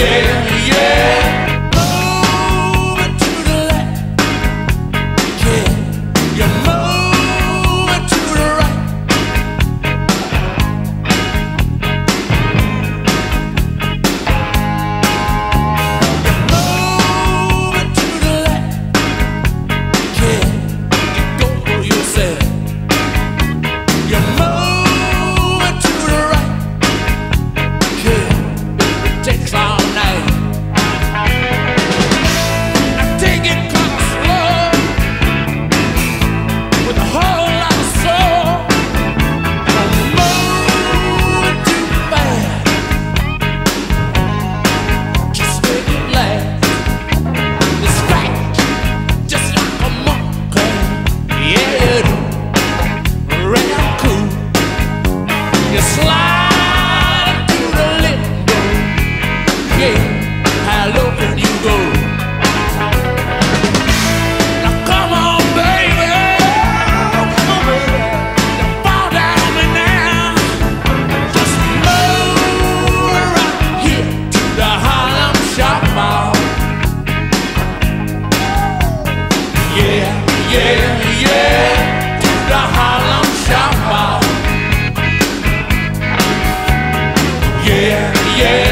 yeah. wide open you go. Now come on, baby. Fall down me now. Just move right here to the Harlem Yeah, yeah, yeah. To the Harlem Yeah, yeah.